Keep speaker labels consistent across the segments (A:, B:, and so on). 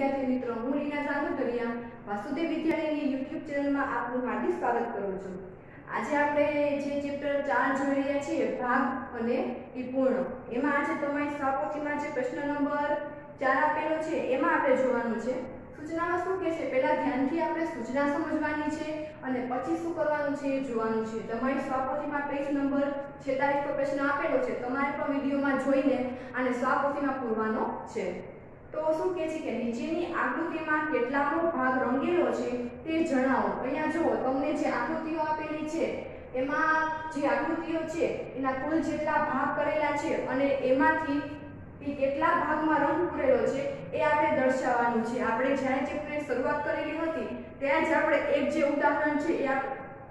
A: વિદ્યાર્થી મિત્રો, હું રીના જાગોતરિયા, વાસુદેવ વિદ્યાલયની યુટ્યુબ ચેનલમાં આપનું હાર્દિક સ્વાગત કરું છું. આજે આપણે જે ચેપ્ટર ચાર જોઈ રહ્યા છીએ, ભાગ અને ઈ પૂર્ણ એમાં આજે તમારી સ્વાપોથીમાં જે પ્રશ્ન નંબર ચાર આપેલો છે, એમાં આપણે જોવાનું છે. સૂચનામાં શું કહે છે? પહેલા ધ્યાનથી આપણે સૂચના સમજવાની છે અને પછી શું કરવાનું છે એ જોવાનું છે. તમારી સ્વાપોથીમાં પેજ નંબર 46 પર પ્રશ્ન આપેલો છે, તમારે પણ વિડીયોમાં જોઈને આને સ્વાપોથીમાં પૂરવાનો છે. તો શું કહે છે કે નીચેની આકૃતિમાં કેટલાનો ભાગ રંગેલો છે તે જણાવો. અહીંયા જુઓ, તમને જે આકૃતિઓ આપેલી છે, એમાં જે આકૃતિઓ છે, એના કુલ જેટલા ભાગ કરેલા છે અને એમાંથી એ કેટલા ભાગમાં રંગ પૂરેલો છે એ આપણે દર્શાવવાનું છે. આપણે જ્યારે ચેપ્ટરની શરૂઆત કરેલી હતી, ત્યાં જ આપણે એક જે ઉદાહરણ છે એ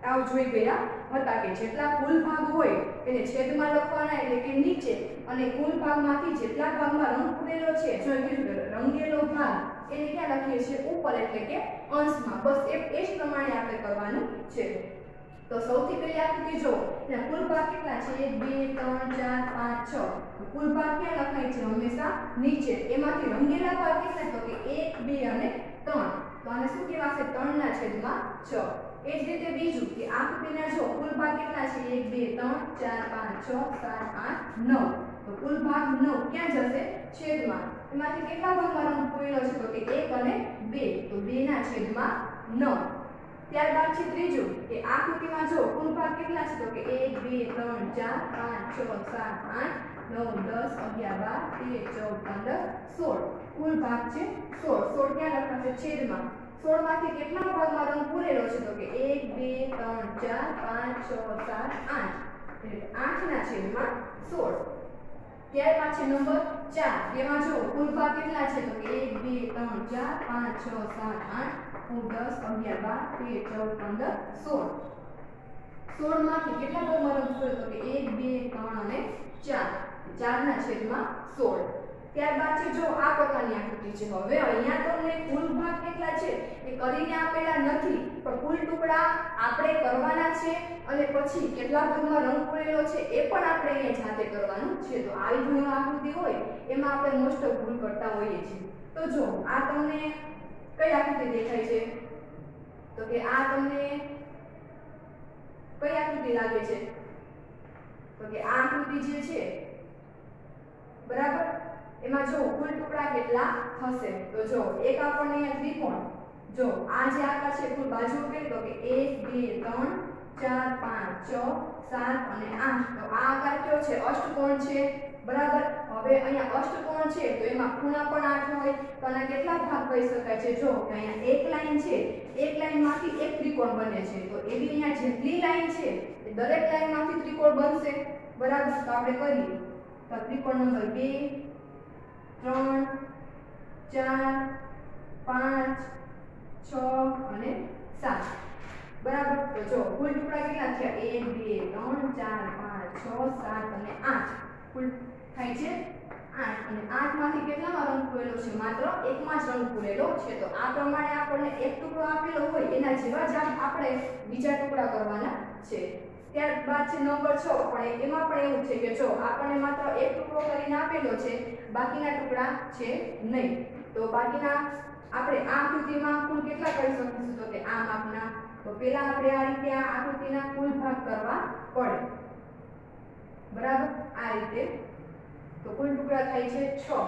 A: આવ જોઈ ગયા હતા કે જેટલા કુલ ભાગ હોય એને છેદમાં લખવાના એટલે કે નીચે અને કુલ ભાગમાંથી જેટલા ભાગમાં રંગ પૂરેલો છે, જો રંગેલો ભાગ, એને ક્યાં લખીએ છીએ? ઉપર એટલે કે અંશમાં. બસ એ એ જ પ્રમાણે આપણે કરવાનું છે. તો સૌથી પહેલી આકૃતિ જો, એના કુલ ભાગ કેટલા છે? 1 2 3 4 5 6 કુલ ભાગ ક્યાં લખાય છે? હંમેશા નીચે. એમાંથી રંગેલા ભાગ કેટલા? તો કે 1 2 અને 3 તો આને શું કહેવાશે 3 ના છેદમાં 6 એ જ રીતે બીજું કે આકૃતિના જો કુલ ભાગ કેટલા છે? 1 2 3 4 5 6 7 8 9 તો કુલ ભાગ 9 ક્યાં જશે? છેદમાં. એમાંથી કેટલા ભાગમાં રંગ પૂરેલો છે? તો કે 1 અને 2 તો 2 ના છેદમાં 9 ત્યારબાદ છે ત્રીજું કે આકૃતિમાં જો કુલ ભાગ કેટલા છે? તો કે 1 2 3 4 5 6 7 8 9 10 11 12 13 14 15 16 કુલ ભાગ છે 16 16 ક્યાં લખાશે છેદમાં. 16 માંથી કેટલા ભાગમાં રંગ પૂરેલો છે? તો કે 1 2 3 4 5 6 7 8 એટલે 8 ના છેદમાં 16 ત્યાર છે નંબર 4 એમાં જો કુલ ભાગ કેટલા છે? તો કે 1 2 3 4 5 6 7 8 9 10 11 12 13 14 15 16 16 માંથી કેટલા ભાગમાં રંગ પૂરેલો? તો કે 1 2 3 અને 4 4 ના છેદમાં 16 ત્યારબાદ છે જો આ પ્રકારની આકૃતિ છે. હવે અહીંયા તમને કુલ છે કરીને આપેલા નથી, પણ કુલ ટુકડા આપણે કરવાના છે અને પછી કેટલા ભાગમાં રંગ પૂરેલો છે એ પણ આપણે અહીંયા જાતે કરવાનું છે. તો આવી ઘણી આકૃતિ હોય, એમાં આપણે મોસ્ટ ઓફ ભૂલ કરતા હોઈએ છીએ. તો જો, આ તમને કઈ આકૃતિ દેખાય છે? તો કે આ તમને કઈ આકૃતિ લાગે છે? તો કે આ આકૃતિ જે છે, બરાબર? એમાં જો કુલ ટુકડા કેટલા થશે? તો જો, એક આપણને અહીંયા ત્રિકોણ જો આ જે આકાર છે કુલ બાજુ કઈ તો કે 1 2 3 4 5 6 7 અને 8 તો આ આકાર કયો છે? અષ્ટકોણ છે. બરાબર? હવે અહીંયા અષ્ટકોણ છે, તો એમાં ખૂણા પણ 8 હોય, તો આના કેટલા ભાગ કહી શકાય છે? જો કે અહીંયા એક લાઈન છે, એક લાઈનમાંથી એક ત્રિકોણ બને છે. તો એવી અહીંયા જેટલી લાઈન છે, એ દરેક લાઈનમાંથી ત્રિકોણ બનશે. બરાબર? તો આપણે કરીએ. તો ત્રિકોણ નંબર 2 3 4 5 થયા એક બે ત્રણ, ચાર, પાંચ, છ, સાત અને આઠ. કુલ થાય છે આઠ. અને આઠમાંથી કેટલામાં રંગ પૂરેલો છે? માત્ર એકમાં જ રંગ પૂરેલો છે. તો આ પ્રમાણે આપણને એક ટુકડો આપેલો હોય, એના જેવા જ આપણે બીજા ટુકડા કરવાના છે. ત્યારબાદ છે નંબર છ. પણ એમાં પણ એવું છે કે જો આપણને માત્ર એક ટુકડો કરીને આપેલો છે, બાકીના ટુકડા છે નહીં. તો બાકીના આપણે આ કૃતિમાં કુલ કેટલા કરી શકીશું? તો કે આ માપના તો પહેલા આપણે આ રીતે આ આકૃતિના કુલ ભાગ કરવા પડે. બરાબર? આ રીતે. તો કુલ ટુકડા થાય છે 6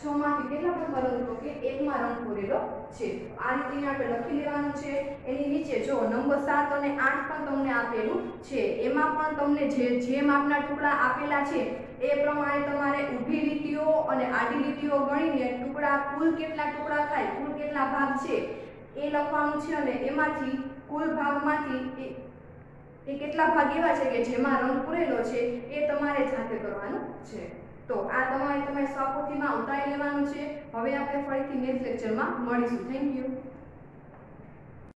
A: છ માંથી કેટલા ભાગમાં રંગ તો કે એકમાં રંગ પૂરેલો છે? આ રીતે આપણે લખી લેવાનું છે. એની નીચે જો નંબર 7 અને 8 પણ તમને આપેલું છે. એમાં પણ તમને જે જે માપના ટુકડા આપેલા છે, એ પ્રમાણે તમારે ઊભી લીટીઓ અને આડી લીટીઓ ગણીને ટુકડા, કુલ કેટલા ટુકડા થાય, કુલ કેટલા ભાગ છે એ લખવાનું છે અને એમાંથી કુલ ભાગમાંથી એ કેટલા ભાગ એવા છે કે જેમાં રંગ પૂરેલો છે એ તમારે જાતે કરવાનું છે. તો આ તમારે તમારી સ્વાપોથીમાં ઉતારી લેવાનું છે. હવે આપણે ફરીથી નેક્સ્ટ લેક્ચરમાં મળીશું. Thank you